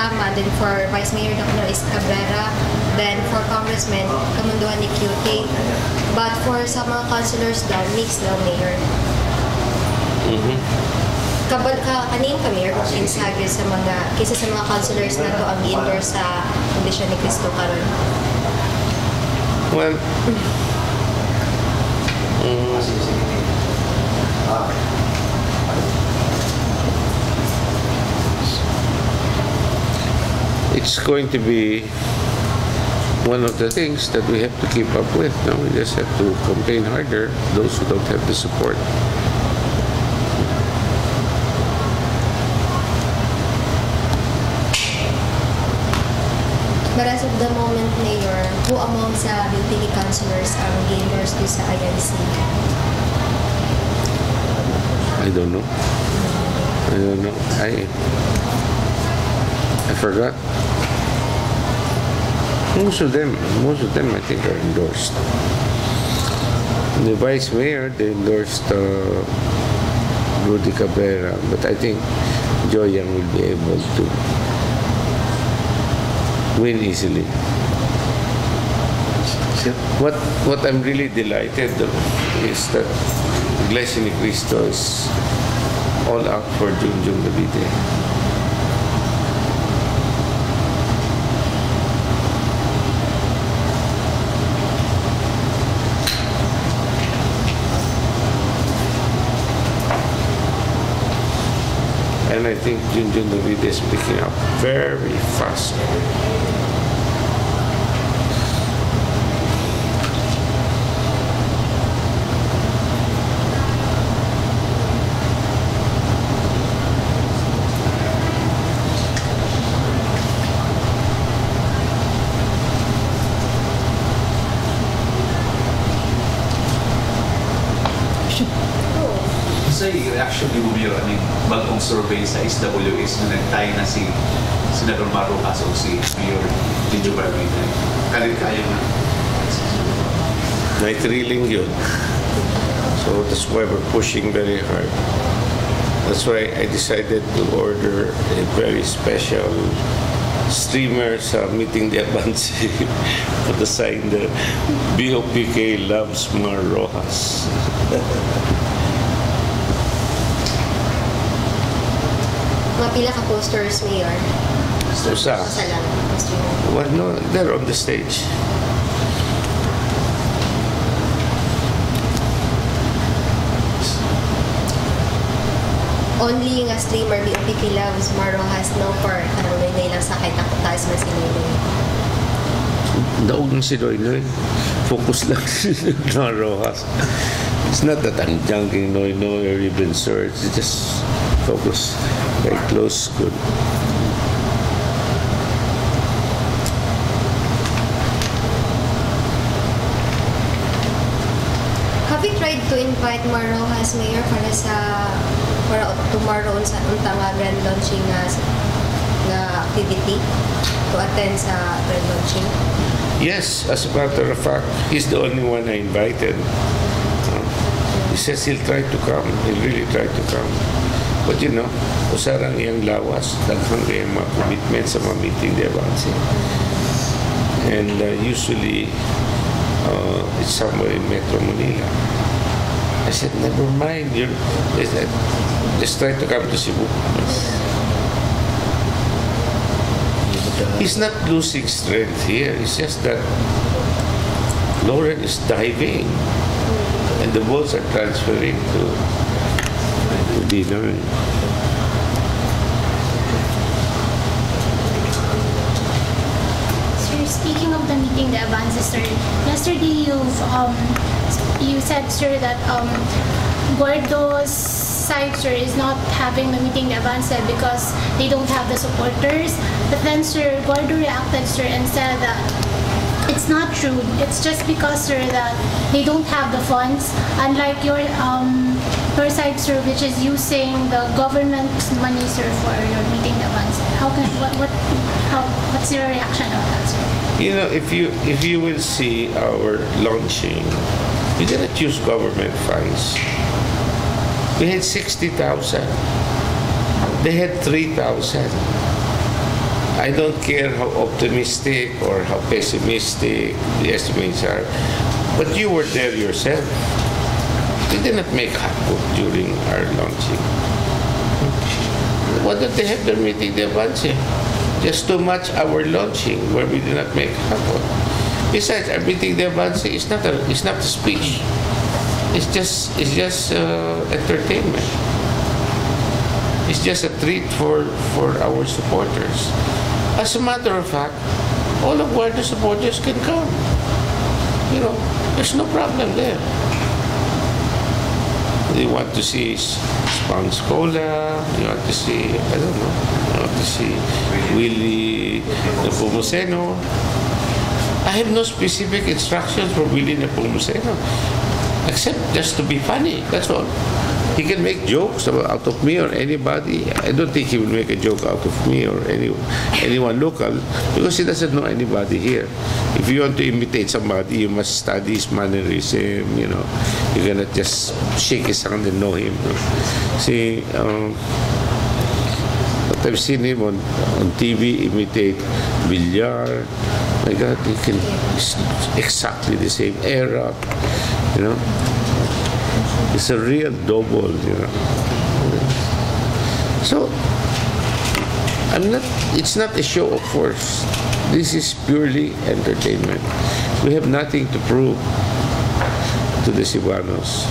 Rama, then for Vice Mayor Dr. is Cabrera, then for Congressman, kamunduhan ni QT. But for sa mga councilors daw, mix daw mayor. Kabal ka, kanin ka mayor kung insagyo sa mga, kisa sa mga councilors na to ang i-endorse sa kondisyon ni Cristo karon. Well, mm, it's going to be one of the things that we have to keep up with. No? We just have to campaign harder, those who don't have the support. But as of the moment, Mayor, who among sa UPD councilors ang i-endorse ko sa INC? I don't know. I don't know. I I forgot. Most of them, most of them, I think, are endorsed. The vice mayor, they endorsed uh, Rudy Cabrera, but I think Joy Young will be able to win easily. What what I'm really delighted is that Iglesia ni Cristo is all out for Junjun Davide. And I think Junjun Davide is picking up very fast. Sa reaction ni Mayor ano yung bagong survey sa SWS na nagtay na si Senador Maro Caso si Mayor Lijo Barbita. Kalit kayo na. May thrilling yun. So that's why we're pushing very hard. That's why I decided to order a very special streamer sa meeting the Avance put a sign there, BOPK loves Mar Rojas. Mga pila ka posters, Mayor? Usa. Isa lang. Well, no, they're on the stage. Only nga streamer, BOPP Loves, Maro has no for karang may lang sa kahit ako taas man si Noy. Daog ng si Noy Noy. Focus lang si Mar Rojas. It's not that I'm junking Noy Noy or even search. It's just focus. Very close, good. Have you tried to invite Maro as mayor para sa para tomorrow sa unta nga grand launching nga nga activity to attend sa grand launching? Yes, as a matter of fact, he's the only one I invited. Uh, he says he'll try to come. He'll really try to come. But you know, usarang iyang lawas, daghang kayang mga commitment sa mga meeting de avance. And uh, usually, uh, it's somewhere in Metro Manila. I said, never mind. You're, just try to come to Cebu. He's not losing strength here. It's just that Loren is diving and the balls are transferring to, to Dinoy. Sir, speaking of the meeting, the advances, sir, yesterday you've, um, you said, sir, that, um, Guardo's side, sir, is not having the meeting, the advance because they don't have the supporters. But then, sir, Guardo reacted, sir, and said that it's not true. It's just because, sir, that they don't have the funds. Unlike your um your side, sir, which is using the government money, sir, for your meeting advance. How can what what how what's your reaction on that, sir? You know, if you if you will see our launching, we didn't use government funds. We had sixty thousand. They had three thousand. I don't care how optimistic or how pessimistic the estimates are, but you were there yourself. We did not make hapon during our launching. Why don't they have their meeting de avance? Just to match our launching where we did not make happen. Besides, our meeting de avance is not a, it's not a speech. It's just, it's just uh, entertainment. It's just a treat for, for our supporters. As a matter of fact, all of our supporters can come. You know, there's no problem there. They want to see Sponge Cola, you want to see, I don't know, you want to see Willie Nepomuceno. I have no specific instructions for Willie Nepomuceno, except just to be funny, that's all. He can make jokes out of me or anybody. I don't think he will make a joke out of me or any, anyone local because he doesn't know anybody here. If you want to imitate somebody, you must study his mannerism, you know. You cannot just shake his hand and know him. See, um, but I've seen him on, on TV imitate Villar. My God, he can exactly the same era, you know. It's a real double, you know. So, I'm not, it's not a show of force. This is purely entertainment. We have nothing to prove to the Cebuanos.